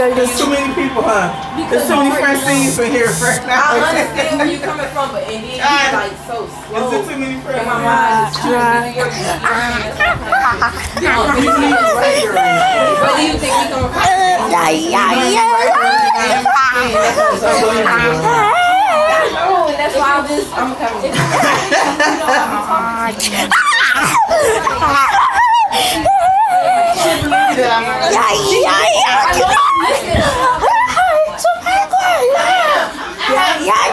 There's too many people, huh? There's too many Francines in here right now. I understand where you're coming from, but and then you uh, like so slow. Is there too many In my Francines? mind, it's too many New York City. Where do you think we coming from? No, and that's why I'm just I'm coming.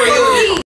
for you.